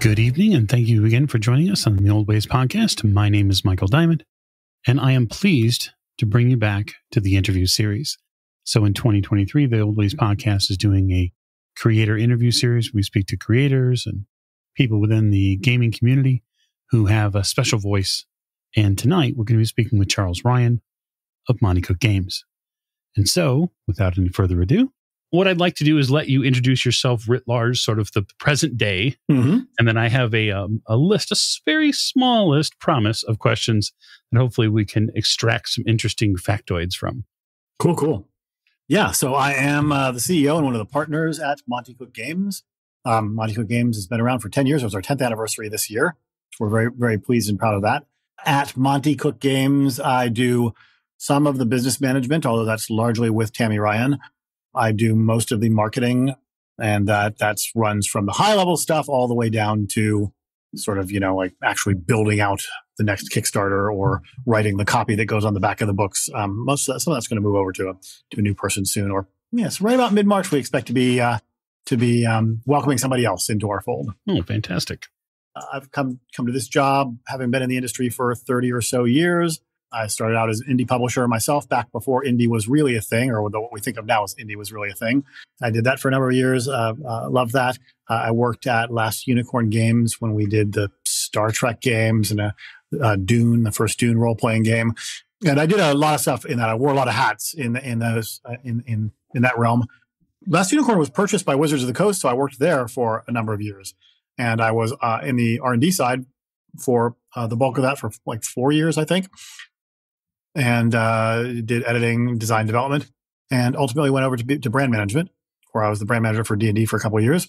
Good evening, and thank you again for joining us on the Old Ways podcast. My name is Michael Diamond, and I am pleased to bring you back to the interview series. So, in 2023, the Old Ways podcast is doing a creator interview series. We speak to creators and people within the gaming community who have a special voice. And tonight, we're going to be speaking with Charles Ryan of Monte Cook Games. And so, without any further ado, what I'd like to do is let you introduce yourself writ large, sort of the present day, Mm-hmm. and then I have a um, a list, a very small list, promise of questions that hopefully we can extract some interesting factoids from. Cool, cool. Yeah, so I am uh, the CEO and one of the partners at Monte Cook Games. Um, Monte Cook Games has been around for 10 years. It was our 10th anniversary this year. We're very, very pleased and proud of that. At Monte Cook Games, I do some of the business management, although that's largely with Tammy Ryan. I do most of the marketing, and that that's runs from the high level stuff all the way down to sort of, you know, like actually building out the next Kickstarter or writing the copy that goes on the back of the books. Um, most of that, some of that's going to move over to a to a new person soon. Or yes, right about mid March, we expect to be uh, to be um, welcoming somebody else into our fold. Oh, fantastic! I've come come to this job having been in the industry for thirty or so years. I started out as an indie publisher myself back before indie was really a thing, or what we think of now as indie was really a thing. I did that for a number of years. Uh, uh, loved that. Uh, I worked at Last Unicorn Games when we did the Star Trek games and a, uh, Dune, the first Dune role playing game. And I did a lot of stuff in that. I wore a lot of hats in in those uh, in in in that realm. Last Unicorn was purchased by Wizards of the Coast, so I worked there for a number of years, and I was uh, in the R and D side for uh, the bulk of that for like four years, I think, and uh, did editing, design, development, and ultimately went over to, to brand management, where I was the brand manager for D and D for a couple of years,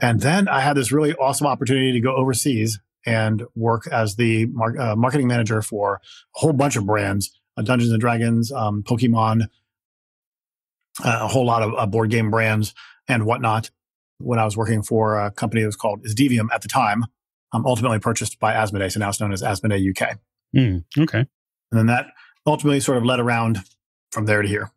and then I had this really awesome opportunity to go overseas and work as the mar- uh, marketing manager for a whole bunch of brands, uh, Dungeons and Dragons, um, Pokemon, uh, a whole lot of uh, board game brands and whatnot. When I was working for a company that was called Esdevium at the time, um, ultimately purchased by Asmodee, so now it's known as Asmodee UK. Hmm, okay, And then that ultimately sort of led around from there to here.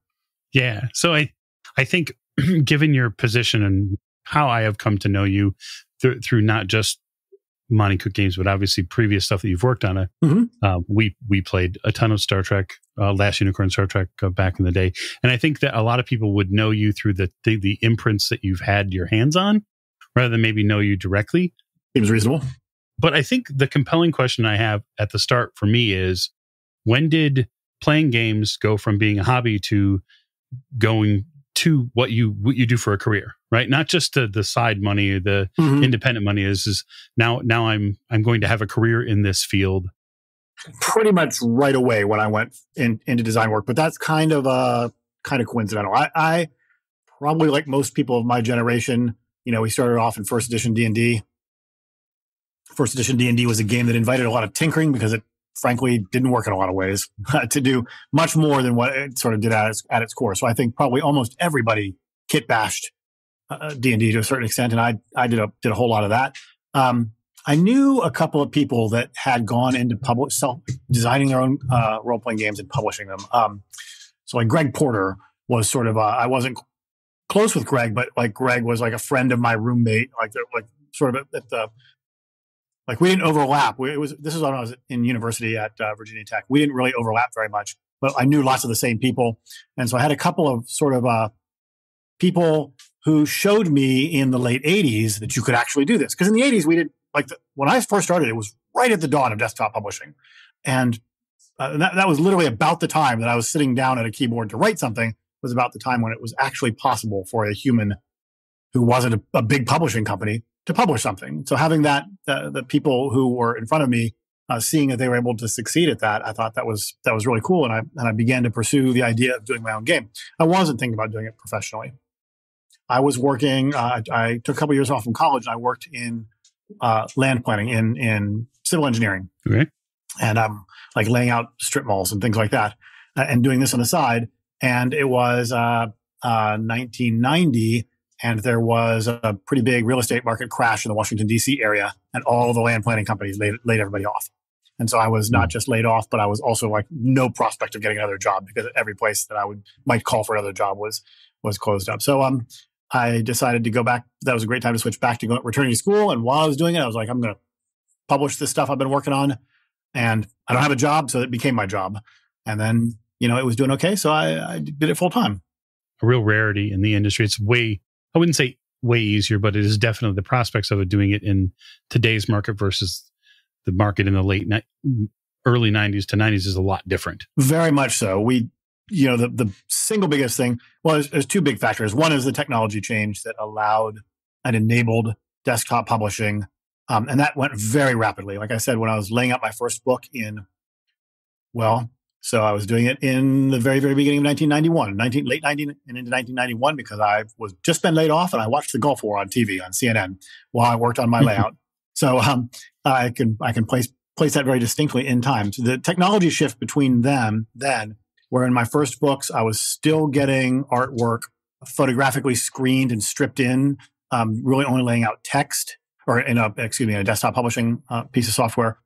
yeah. So I, I think, given your position and how I have come to know you through through not just Monte Cook games, but obviously previous stuff that you've worked on. Uh, Mhm. uh, we we played a ton of Star Trek, uh, Last Unicorn Star Trek uh, back in the day, and I think that a lot of people would know you through the, the the imprints that you've had your hands on, rather than maybe know you directly. Seems reasonable. But I think the compelling question I have at the start for me is when did playing games go from being a hobby to going to what you what you do for a career, right? Not just the the side money, the Mhm. independent money is is now now I'm I'm going to have a career in this field. Pretty much right away when I went in, into design work, but that's kind of uh kind of coincidental. I, I probably like most people of my generation, you know, we started off in first edition D and D. First edition D and D was a game that invited a lot of tinkering because it frankly didn't work in a lot of ways to do much more than what it sort of did at its, at its core. So I think probably almost everybody kit bashed uh, D and D to a certain extent, and I I did a did a whole lot of that. Um, I knew a couple of people that had gone into public self designing their own uh, role playing games and publishing them. Um, so like Greg Porter was sort of uh, I wasn't close with Greg, but like Greg was like a friend of my roommate, like like sort of at the like we didn't overlap. We, it was this is when I was in university at uh, Virginia Tech. We didn't really overlap very much, but I knew lots of the same people, and so I had a couple of sort of uh, people who showed me in the late '80s that you could actually do this. Because in the '80s we did like the, when I first started, it was right at the dawn of desktop publishing, and uh, that, that was literally about the time that I was sitting down at a keyboard to write something. Was about the time when it was actually possible for a human who wasn't a, a big publishing company to publish something. So having that, uh, the people who were in front of me, uh, seeing that they were able to succeed at that, I thought that was that was really cool, and I and I began to pursue the idea of doing my own game. I wasn't thinking about doing it professionally. I was working. Uh, I took a couple years off from college, and I worked in uh, land planning in in civil engineering, Okay. and I'm like laying out strip malls and things like that, uh, and doing this on the side. And it was uh, uh, 1990, and there was a pretty big real estate market crash in the Washington D.C. area, and all the land planning companies laid, laid everybody off. And so I was not just laid off, but I was also like no prospect of getting another job because every place that I would might call for another job was was closed up. So um, I decided to go back. That was a great time to switch back to go, returning to school. And while I was doing it, I was like, I'm going to publish this stuff I've been working on. And I don't have a job, so it became my job. And then, you know, it was doing okay. So I, I did it full time. A real rarity in the industry. It's way, I wouldn't say way easier, but it is definitely the prospects of it doing it in today's market versus the market in the late, ni- early 90s to 90s is a lot different. Very much so. We, you know, the, the single biggest thing, well, there's, there's two big factors. One is the technology change that allowed and enabled desktop publishing. Um, and that went very rapidly. Like I said, when I was laying out my first book in, well, so I was doing it in the very, very beginning of 1991, 19, late 19 and into 1991, because I was just been laid off and I watched the Gulf War on TV on CNN while I worked on my layout. so um, I can I can place place that very distinctly in time. So the technology shift between them then, where in my first books I was still getting artwork photographically screened and stripped in, um, really only laying out text or in a excuse me in a desktop publishing uh, piece of software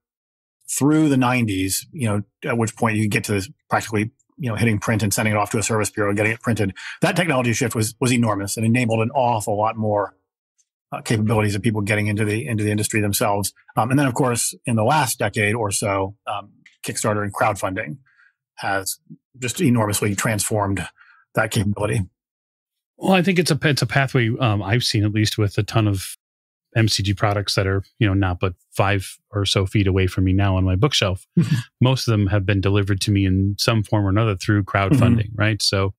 through the 90s, you know, at which point you get to this practically, you know, hitting print and sending it off to a service bureau, getting it printed. That technology shift was was enormous and enabled an awful lot more uh, capabilities of people getting into the into the industry themselves. Um, and then, of course, in the last decade or so, um, Kickstarter and crowdfunding has just enormously transformed that capability. Well, I think it's a it's a pathway um, I've seen at least with a ton of MCG products that are, you know, not but five or so feet away from me now on my bookshelf. Mm-hmm. Most of them have been delivered to me in some form or another through crowdfunding, mm-hmm. right? So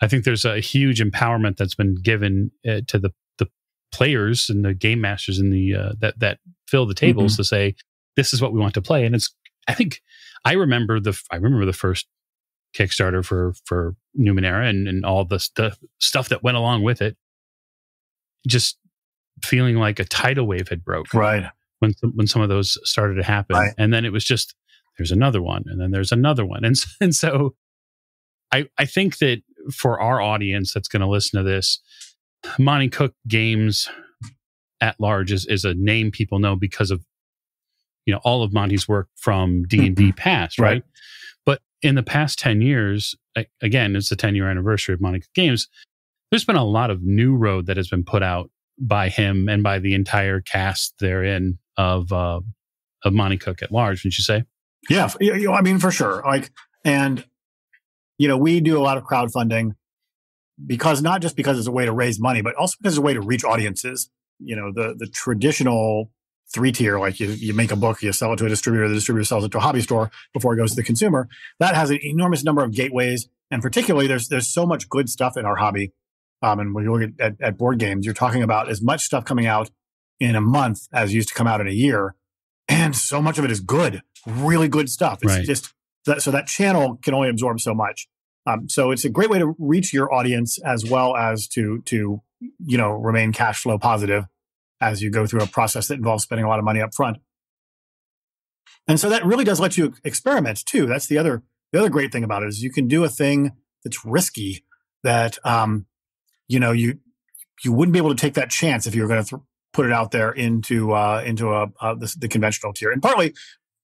I think there's a huge empowerment that's been given uh, to the the players and the game masters in the uh, that that fill the tables mm-hmm. to say this is what we want to play, and it's. I think I remember the I remember the first Kickstarter for for Numenera and and all the st- stuff that went along with it. Just feeling like a tidal wave had broke. Right. When when some of those started to happen, right. and then it was just there's another one, and then there's another one, and and so I I think that for our audience that's going to listen to this, Monte Cook Games at large is is a name people know because of you know all of Monte's work from D and D mm-hmm. past, right? right? But in the past ten years, again, it's the ten year anniversary of Monte Cook Games. There's been a lot of new road that has been put out by him and by the entire cast therein of uh, of Monte Cook at large. Would you say? Yeah, I mean for sure. Like, and you know, we do a lot of crowdfunding because not just because it's a way to raise money, but also because it's a way to reach audiences. You know, the the traditional three tier, like you, you make a book, you sell it to a distributor, the distributor sells it to a hobby store before it goes to the consumer. That has an enormous number of gateways. And particularly there's, there's so much good stuff in our hobby um, and when you look at, at, board games, you're talking about as much stuff coming out in a month as used to come out in a year. And so much of it is good, really good stuff. It's right. just that, so that channel can only absorb so much. Um, so it's a great way to reach your audience as well as to, to, you know, remain cash flow positive as you go through a process that involves spending a lot of money up front. And so that really does let you experiment too. That's the other, the other great thing about it is you can do a thing that's risky that, um, you know, you you wouldn't be able to take that chance if you were going to th- put it out there into uh, into a, uh, the, the conventional tier. And partly,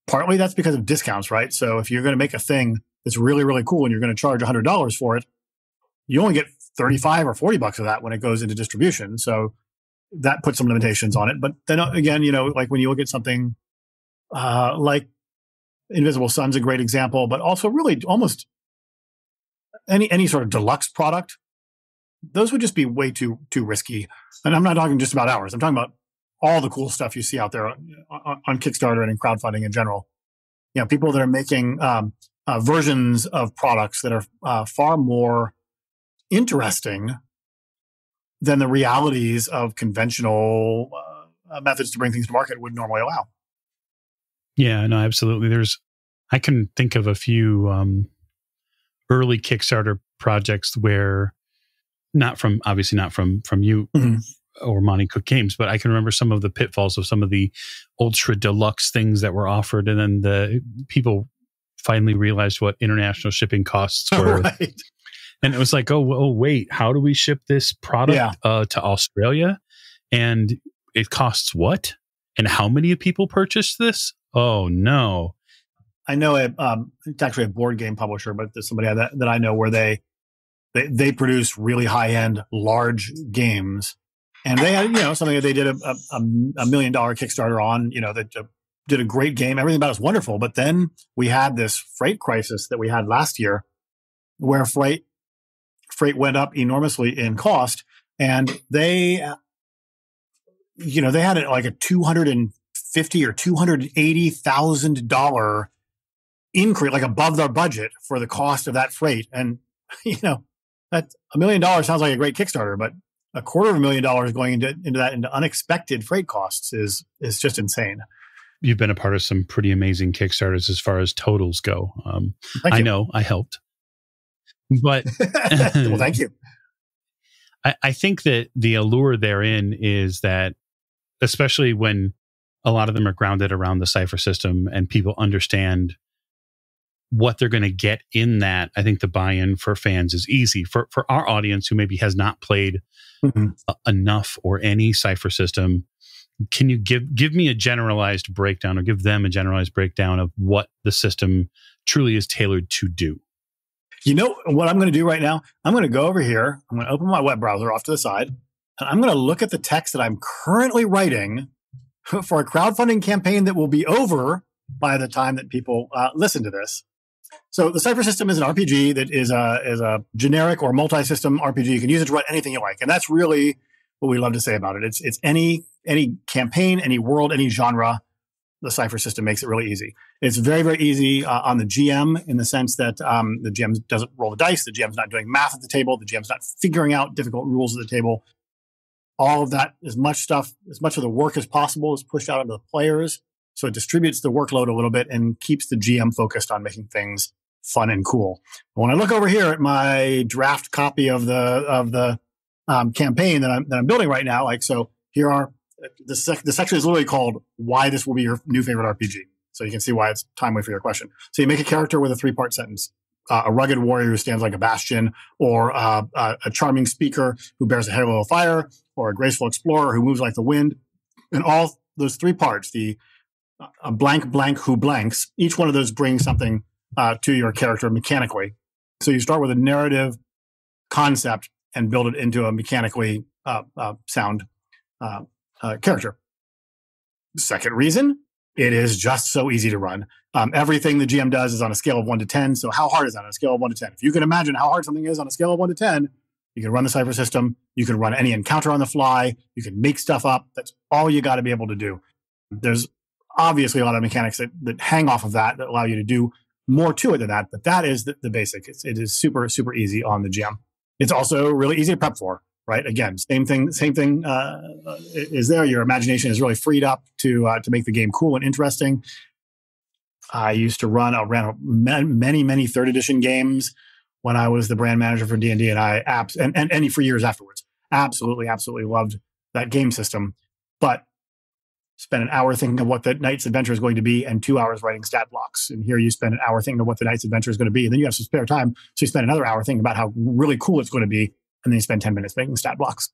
partly that's because of discounts, right? So if you're going to make a thing that's really really cool and you're going to charge hundred dollars for it, you only get thirty five or forty bucks of that when it goes into distribution. So that puts some limitations on it. But then uh, again, you know, like when you look at something uh, like Invisible Sun's a great example, but also really almost any any sort of deluxe product those would just be way too too risky. And I'm not talking just about ours. I'm talking about all the cool stuff you see out there on, on Kickstarter and in crowdfunding in general. You know, people that are making um, uh, versions of products that are uh, far more interesting than the realities of conventional uh, methods to bring things to market would normally allow. Yeah, no, absolutely. There's, I can think of a few um, early Kickstarter projects where not from obviously not from from you mm-hmm. or Monte Cook Games, but I can remember some of the pitfalls of some of the ultra deluxe things that were offered, and then the people finally realized what international shipping costs were. Right. And it was like, oh, oh, wait, how do we ship this product yeah. uh, to Australia? And it costs what? And how many people purchased this? Oh no! I know a, um, it's actually a board game publisher, but there's somebody that, that I know where they They, they produce really high end, large games. And they had, you know, something that they did a, a, a million dollar Kickstarter on, you know, that uh, did a great game. Everything about it was wonderful. But then we had this freight crisis that we had last year where freight, freight went up enormously in cost. And they, you know, they had like a 250 or $280,000 increase, like above their budget for the cost of that freight. And, you know, that a million dollars sounds like a great Kickstarter, but a quarter of a million dollars going into, into that into unexpected freight costs is is just insane. You've been a part of some pretty amazing Kickstarters as far as totals go. Um, I know I helped, but well, thank you. I, I think that the allure therein is that, especially when a lot of them are grounded around the Cypher system and people understand what they're going to get in that, I think the buy-in for fans is easy. For for our audience who maybe has not played mm-hmm. a, enough or any Cypher system, can you give give me a generalized breakdown or give them a generalized breakdown of what the system truly is tailored to do? You know what I'm going to do right now? I'm going to go over here. I'm going to open my web browser off to the side, and I'm going to look at the text that I'm currently writing for a crowdfunding campaign that will be over by the time that people uh, listen to this. So the Cypher system is an RPG that is a is a generic or multi-system RPG. You can use it to run anything you like, and that's really what we love to say about it. It's it's any any campaign, any world, any genre. The Cypher system makes it really easy. It's very very easy uh, on the GM in the sense that um, the GM doesn't roll the dice. The GM's not doing math at the table. The GM's not figuring out difficult rules at the table. All of that, as much stuff, as much of the work as possible, is pushed out onto the players. So it distributes the workload a little bit and keeps the GM focused on making things fun and cool. When I look over here at my draft copy of the of the um, campaign that I'm that I'm building right now, like so, here are the sec- the section is literally called "Why this will be your new favorite RPG." So you can see why it's timely for your question. So you make a character with a three part sentence. Uh, a rugged warrior who stands like a bastion, or uh, a charming speaker who bears a halo of fire, or a graceful explorer who moves like the wind. And all those three parts, the uh, a blank blank who blanks, each one of those brings something uh, to your character mechanically. So you start with a narrative concept and build it into a mechanically uh, uh, sound uh, uh, character. Second reason, it is just so easy to run. Um, everything the GM does is on a scale of one to 10. So how hard is that on a scale of one to 10? If you can imagine how hard something is on a scale of one to 10, you can run the Cypher system. You can run any encounter on the fly. You can make stuff up. That's all you got to be able to do. There's obviously a lot of mechanics that, that hang off of that that allow you to do more to it than that, but that is the, the basic. It's, it is super, super easy on the GM. It's also really easy to prep for, right? Again, same thing, same thing uh, is there. Your imagination is really freed up to uh, to make the game cool and interesting. I used to run, I ran many, many third edition games when I was the brand manager for D and D, and I apps and, and any for years afterwards. Absolutely, absolutely loved that game system. But spend an hour thinking of what the night's adventure is going to be and two hours writing stat blocks. And here you spend an hour thinking of what the night's adventure is going to be. And then you have some spare time. So you spend another hour thinking about how really cool it's going to be. And then you spend 10 minutes making stat blocks.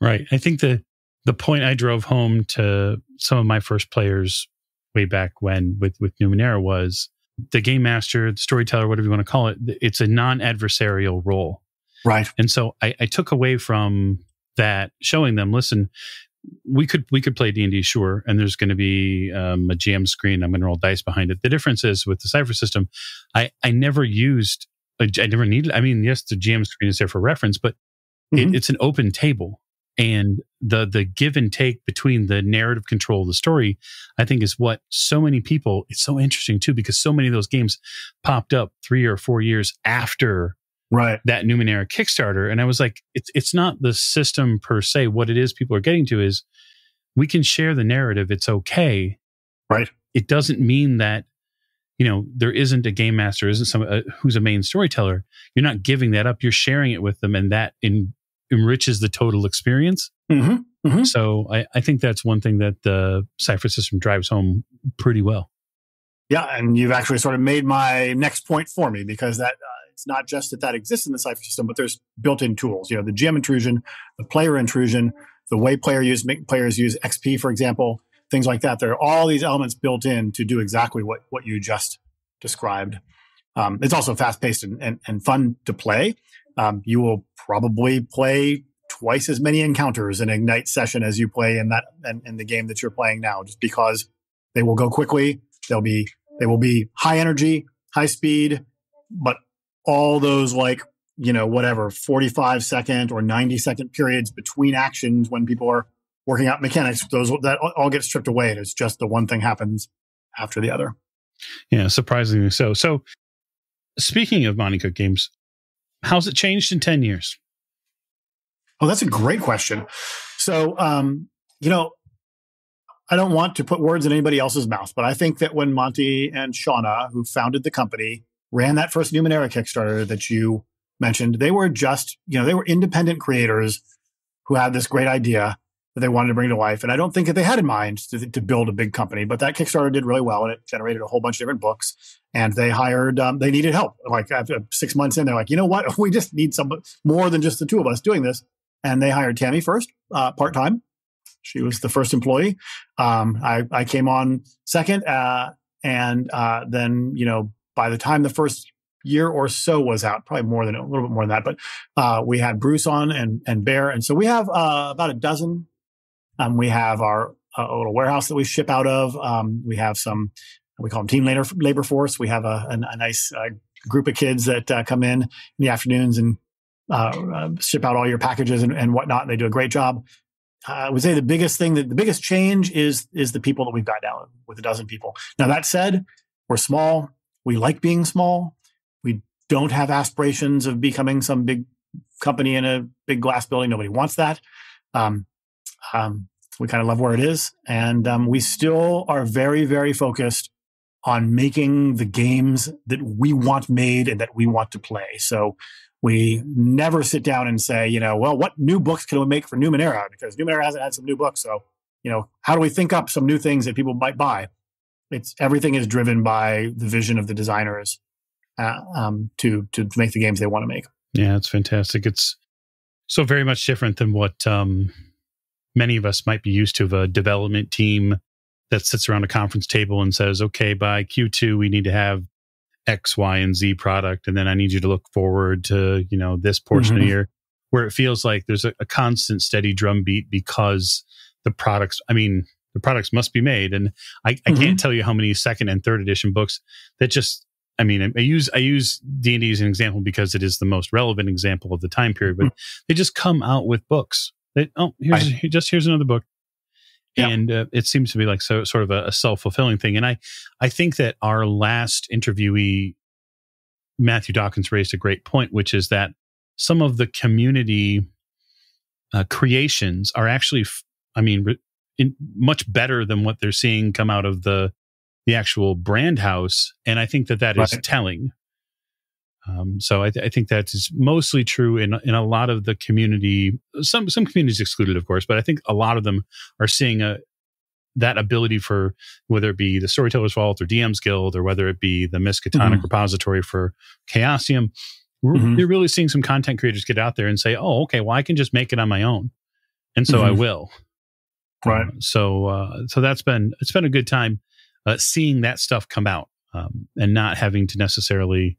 Right. I think the, the point I drove home to some of my first players way back when with, with Numenera was the game master, the storyteller, whatever you want to call it. It's a non-adversarial role. Right. And so I, I took away from that showing them, listen, we could we could play D and D, sure, and there's going to be um, a GM screen. I'm going to roll dice behind it. The difference is with the Cypher system, I I never used, I never needed. I mean, yes, the GM screen is there for reference, but mm-hmm. it, it's an open table, and the the give and take between the narrative control of the story, I think, is what so many people. It's so interesting too because so many of those games popped up three or four years after right. that numenera kickstarter. And i was like it's it's not the system per se. What it is people are getting to is we can share the narrative. It's okay. Right. It doesn't mean that you know there isn't a game master isn't some uh, who's a main storyteller. You're not giving that up. You're sharing it with them and that in, enriches the total experience. Mm-hmm. Mm-hmm. so I, I think that's one thing that the cypher system drives home pretty well. Yeah and you've actually sort of made my next point for me because that uh, it's not just that that exists in the Cypher system, but there's built-in tools. You know, the GM intrusion, the player intrusion, the way player use players use XP, for example, things like that. There are all these elements built in to do exactly what what you just described. Um, it's also fast-paced and, and, and, fun to play. um, you will probably play twice as many encounters in Ignite session as you play in that in, in the game that you're playing now, just because they will go quickly. They'll be they will be high energy, high speed, but all those like you know whatever 45 second or 90 second periods between actions when people are working out mechanics those that all get stripped away and it's just the one thing happens after the other. Yeah surprisingly so. So speaking of monte cook games how's it changed in 10 years? Oh that's a great question. So um you know I don't want to put words in anybody else's mouth, but I think that when Monte and Shauna, who founded the company, ran that first Numenera Kickstarter that you mentioned, they were just, you know, they were independent creators who had this great idea that they wanted to bring to life. And I don't think that they had in mind to, to build a big company, but that Kickstarter did really well and it generated a whole bunch of different books. And they hired, um, they needed help. Like after six months in, they're like, you know what? We just need some more than just the two of us doing this. And they hired Tammy first, uh, part time. She was the first employee. Um, I, I came on second. Uh, and uh, then, you know, by the time the first year or so was out, probably more than a little bit more than that. But uh, we had Bruce on and and Bear, and so we have uh, about a dozen. Um, we have our uh, little warehouse that we ship out of. Um, we have some we call them team labor labor force. We have a, a, a nice uh, group of kids that uh, come in in the afternoons and ship out all your packages and, and whatnot. And they do a great job. I would say the biggest thing that the biggest change is is the people that we've got now with a dozen people. Now that said, we're small. We like being small We don't have aspirations of becoming some big company in a big glass building. Nobody wants that. Um, um, we kind of love where it is. And um, we still are very, very focused on making the games that we want made and that we want to play. So we never sit down and say, you know, well, what new books can we make for Numenera? Because Numenera hasn't had some new books. So, you know, how do we think up some new things that people might buy? It's everything is driven by the vision of the designers uh, um, to to make the games they want to make. Yeah, it's fantastic. It's so very much different than what um, many of us might be used to of a development team that sits around a conference table and says, "Okay, by Q2 we need to have X, Y, and Z product, and then I need you to look forward to you know this portion mm-hmm. of the year." Where it feels like there's a, a constant, steady drumbeat because the products. I mean, the products must be made, and I, I mm-hmm. can't tell you how many second and third edition books that just I mean, I use I use D and D as an example because it is the most relevant example of the time period. But mm-hmm. they just come out with books. They oh here's I, just here's another book, yeah. and uh, it seems to be like so sort of a, a self fulfilling thing. And I I think that our last interviewee, Matthew Dawkins, raised a great point, which is that some of the community uh, creations are actually, I mean, re- in, much better than what they're seeing come out of the the actual brand house. And I think that that is right. telling. Um, so I, th- I, think that is mostly true in in a lot of the community. Some some communities excluded, of course, but I think a lot of them are seeing a that ability for whether it be the Storytellers Vault or DM's Guild or whether it be the Miskatonic mm-hmm. repository for Chaosium. Mm-hmm. You're really seeing some content creators get out there and say, "Oh, okay, well, I can just make it on my own," and so mm-hmm. I will. Right. Um, so uh, so that's been it's been a good time uh, seeing that stuff come out um, and not having to necessarily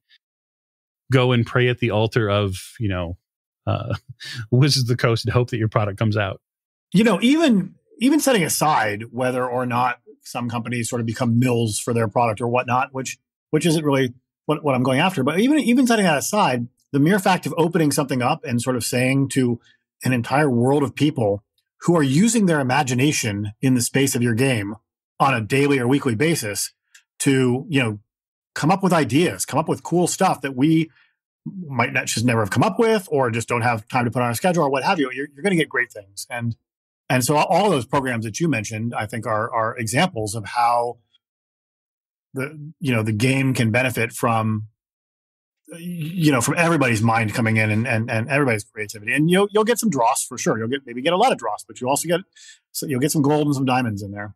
go and pray at the altar of you know uh, Wizards of the Coast and hope that your product comes out. You know, even even setting aside whether or not some companies sort of become mills for their product or whatnot, which which isn't really what, what I'm going after. But even even setting that aside, the mere fact of opening something up and sort of saying to an entire world of people who are using their imagination in the space of your game on a daily or weekly basis to, you know, come up with ideas, come up with cool stuff that we might not just never have come up with or just don't have time to put on a schedule or what have you. You're, you're going to get great things. And, and so all those programs that you mentioned, I think are, are examples of how the, you know, the game can benefit from, you know, from everybody's mind coming in and, and, and everybody's creativity. And you'll, you'll get some dross for sure. You'll get, maybe get a lot of dross, but you also get, so you'll get some gold and some diamonds in there.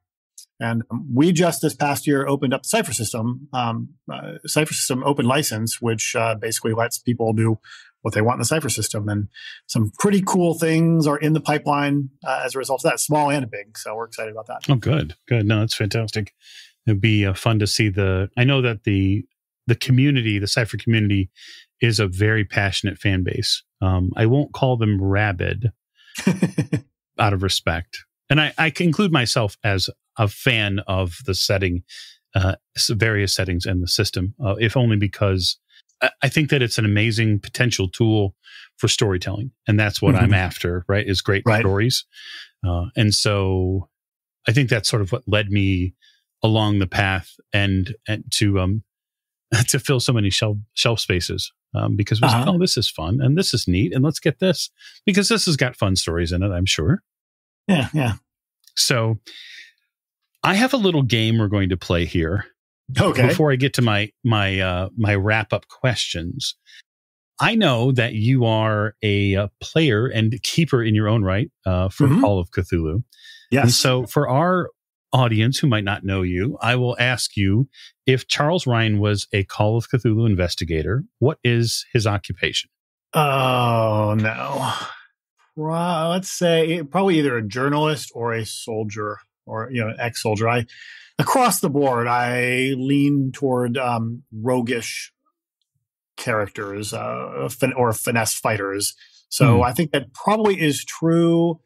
And um, we just this past year opened up Cypher System, um, uh, Cypher System open license, which uh, basically lets people do what they want in the Cypher System. And some pretty cool things are in the pipeline uh, as a result of that, small and big. So we're excited about that. Oh, good, good. No, that's fantastic. It'd be uh, fun to see the. I know that the the community, the Cypher community, is a very passionate fan base. Um, I won't call them rabid out of respect. And I, I include myself as a fan of the setting, uh, various settings and the system, uh, if only because I, I think that it's an amazing potential tool for storytelling. And that's what mm-hmm. I'm after, right? Is great right. stories. Uh, and so I think that's sort of what led me along the path and, and to, um, to fill so many shelf, shelf spaces um, because we uh-huh. like, oh, this is fun and this is neat, and let's get this because this has got fun stories in it. I'm sure. Yeah, yeah. So, I have a little game we're going to play here. Okay. Before I get to my my uh, my wrap up questions, I know that you are a, a, player and keeper in your own right uh, for mm-hmm. Call of Cthulhu. Yes. And so, for our audience who might not know you, I will ask you if Charles Ryan was a Call of Cthulhu investigator, what is his occupation? Oh, no. Well, let's say probably either a journalist or a soldier or, you know, ex soldier. I, across the board, I lean toward um, roguish characters uh, fin- or finesse fighters. So mm. I think that probably is true.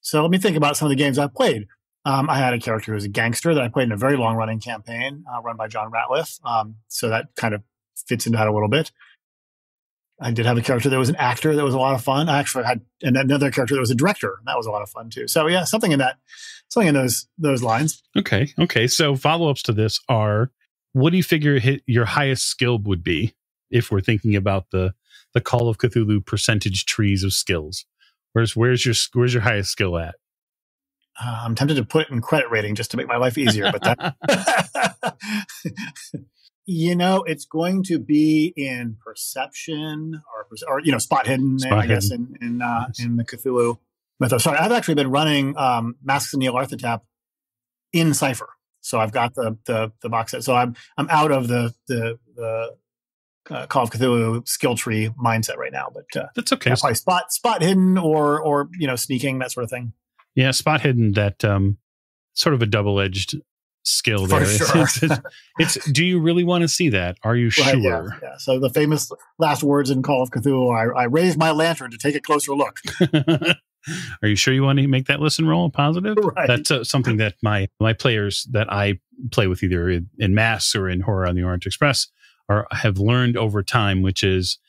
So let me think about some of the games I've played. Um, I had a character who was a gangster that I played in a very long running campaign uh, run by John Ratliff. Um, so that kind of fits into that a little bit. I did have a character that was an actor that was a lot of fun. I actually had another character that was a director. That was a lot of fun too. So yeah, something in that, something in those those lines. Okay, okay. So follow ups to this are: what do you figure your highest skill would be if we're thinking about the the Call of Cthulhu percentage trees of skills? Where's where's your where's your highest skill at? Uh, I'm tempted to put it in credit rating just to make my life easier, but that, you know, it's going to be in perception or, or you know, spot hidden, spot I hidden. guess, in in, uh, in the Cthulhu method. Sorry, I've actually been running um, Masks of Neil Nyarlathotep in Cypher, so I've got the the the box set. So I'm I'm out of the the the uh, Call of Cthulhu skill tree mindset right now, but uh, that's okay. Probably spot spot hidden or or you know sneaking that sort of thing. Yeah, spot hidden that um, sort of a double edged skill there. Sure. It's, it's, it's, do you really want to see that? Are you sure? yeah, yeah, So the famous last words in Call of Cthulhu: "I, I raised my lantern to take a closer look." Are you sure you want to make that listen roll positive? Right. That's uh, something that my my players that I play with either in, in Mass or in Horror on the Orient Express are have learned over time, which is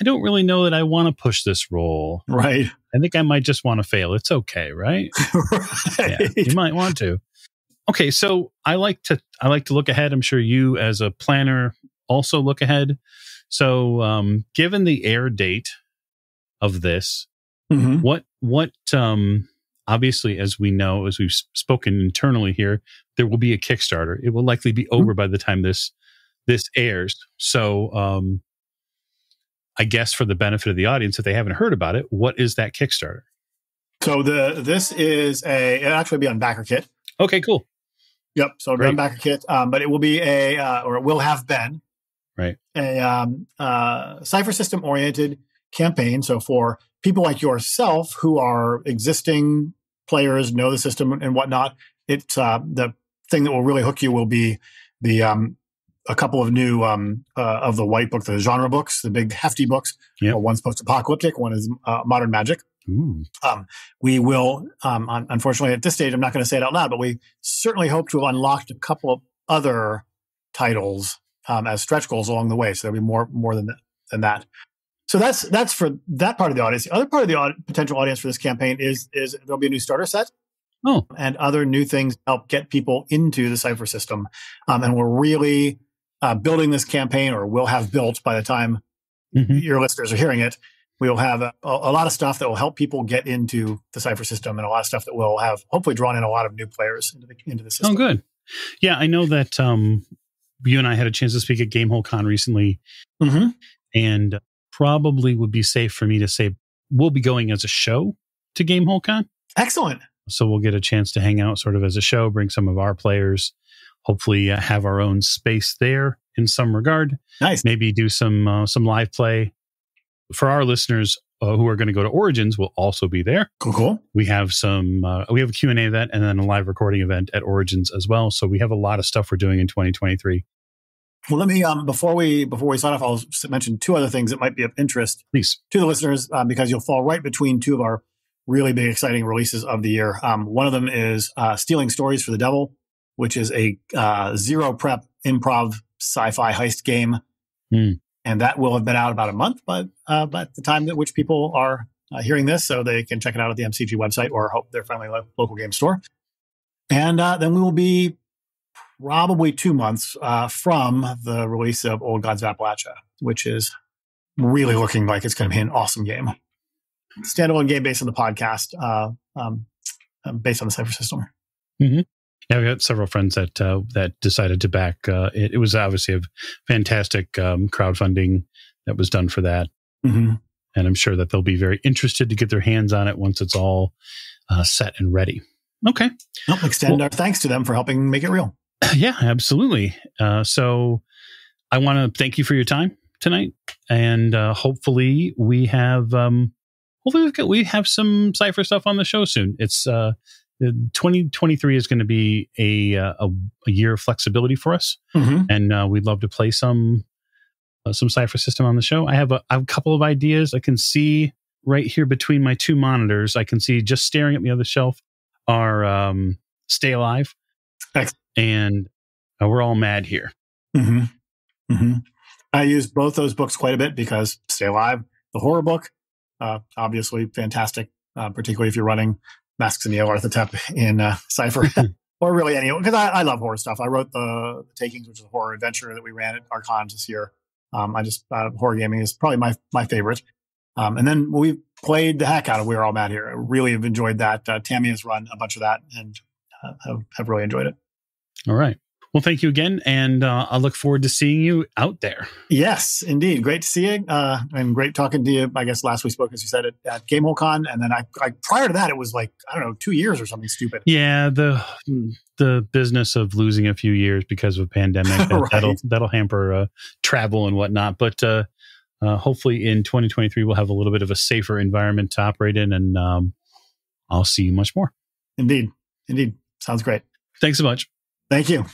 I don't really know that I want to push this roll. Right. I think I might just want to fail. It's okay, right? right. Yeah, you might want to. Okay, so I like to I like to look ahead. I'm sure you as a planner also look ahead. So, um, given the air date of this, mm-hmm. what what um obviously as we know as we've spoken internally here, there will be a Kickstarter. It will likely be over mm-hmm. by the time this this airs. So, um I guess for the benefit of the audience, if they haven't heard about it, what is that Kickstarter? So the this is a it'll actually be on BackerKit. Okay, cool. Yep. So it'll be on BackerKit, um, but it will be a uh, or it will have been right a um, uh, Cypher system oriented campaign. So for people like yourself who are existing players, know the system and whatnot, it's uh, the thing that will really hook you will be the um, a couple of new um, uh, of the white book, the genre books, the big hefty books. Yep. Well, one's post-apocalyptic, one is uh, modern magic. Um, we will, um, unfortunately, at this stage, I'm not going to say it out loud, but we certainly hope to have unlocked a couple of other titles um, as stretch goals along the way. So there'll be more more than than that. So that's that's for that part of the audience. The other part of the aud- potential audience for this campaign is is there'll be a new starter set. Oh. And other new things help get people into the Cypher system. Um, and we're really uh, building this campaign or will have built by the time mm-hmm. your listeners are hearing it. We will have a, a, lot of stuff that will help people get into the Cypher system and a lot of stuff that will have hopefully drawn in a lot of new players into the, into the system. Oh, good. Yeah, I know that um, you and I had a chance to speak at Gamehole Con recently. Mm-hmm. And probably would be safe for me to say we'll be going as a show to Gamehole Con. Excellent. So we'll get a chance to hang out sort of as a show, bring some of our players hopefully uh, have our own space there in some regard. Nice. Maybe do some uh, some live play for our listeners uh, who are going to go to Origins. Will also be there. Cool, cool. We have some. Uh, we have a Q and A event and then a live recording event at Origins as well. So we have a lot of stuff we're doing in 2023. Well, let me um, before we before we sign off, I'll mention two other things that might be of interest Please. to the listeners um, because you'll fall right between two of our really big, exciting releases of the year. Um, one of them is uh, Stealing Stories for the Devil, which is a uh, zero prep improv sci-fi heist game, Mm. and that will have been out about a month, but uh, by the time at which people are uh, hearing this, so they can check it out at the MCG website or hope their friendly lo- local game store. And uh, then we will be probably two months uh, from the release of Old Gods of Appalachia, which is really looking like it's going to be an awesome game. Standalone game based on the podcast, uh, um, um, based on the Cypher system. Yeah, we got several friends that uh, that decided to back. Uh, it, it was obviously a fantastic um, crowdfunding that was done for that, Mm-hmm. and I'm sure that they'll be very interested to get their hands on it once it's all uh, set and ready. Okay, Nope, extend Well- our thanks to them for helping make it real. yeah, absolutely. Uh, so I want to thank you for your time tonight, and uh, hopefully we have um, hopefully we've got, we have some Cypher stuff on the show soon. It's uh, 2023 is going to be a, uh, a a year of flexibility for us. Mm-hmm. and uh, we'd love to play some uh, some Cypher system on the show. I have a, a couple of ideas. I can see right here between my two monitors. I can see just staring at me on the shelf are um, Stay Alive, Excellent. and uh, we're all mad here. Mm-hmm. Mm-hmm. I use both those books quite a bit because Stay Alive, the horror book, uh, obviously fantastic, uh, particularly if you're running Masks and Nyarlathotep in uh, Cypher. or really any, because I, I love horror stuff. I wrote the, the Takings, which is a horror adventure that we ran at Archon this year. Um, I just, uh, horror gaming is probably my, my favorite. Um, and then we played the heck out of We're All Mad Here. I really have enjoyed that. Uh, Tammy has run a bunch of that and uh, have, have really enjoyed it. All right. Well, thank you again, and uh, I look forward to seeing you out there. Yes, indeed. Great to see you. Uh, and great talking to you. I guess last we spoke, as you said, at, at GameholeCon. And then I, I, prior to that, it was like, I don't know, two years or something stupid. Yeah, the the business of losing a few years because of a pandemic that, Right. that'll that'll hamper uh, travel and whatnot. But uh, uh, hopefully, in 2023, we'll have a little bit of a safer environment to operate in, and um, I'll see you much more. Indeed. Indeed. Sounds great. Thanks so much. Thank you.